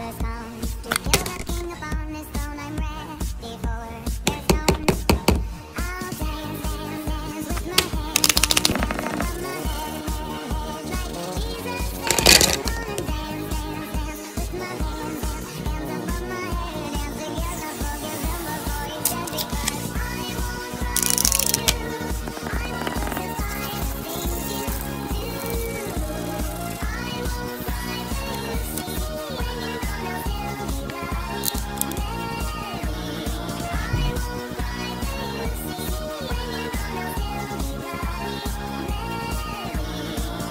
just